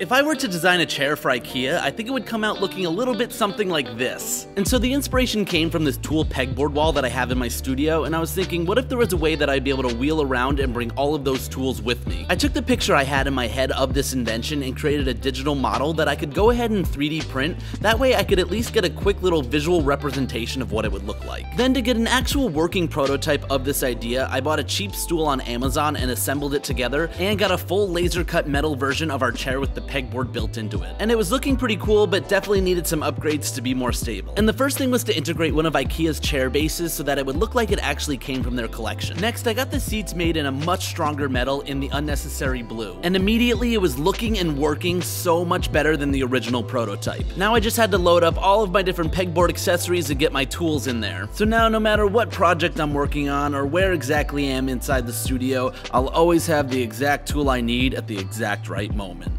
If I were to design a chair for IKEA, I think it would come out looking a little bit something like this. And so the inspiration came from this tool pegboard wall that I have in my studio, and I was thinking, what if there was a way that I'd be able to wheel around and bring all of those tools with me? I took the picture I had in my head of this invention and created a digital model that I could go ahead and 3D print, that way I could at least get a quick little visual representation of what it would look like. Then to get an actual working prototype of this idea, I bought a cheap stool on Amazon and assembled it together, and got a full laser cut metal version of our chair with the pegboard built into it. And it was looking pretty cool, but definitely needed some upgrades to be more stable. And the first thing was to integrate one of IKEA's chair bases so that it would look like it actually came from their collection. Next, I got the seats made in a much stronger metal in the unnecessary blue. And immediately it was looking and working so much better than the original prototype. Now I just had to load up all of my different pegboard accessories and get my tools in there. So now no matter what project I'm working on or where exactly I am inside the studio, I'll always have the exact tool I need at the exact right moment.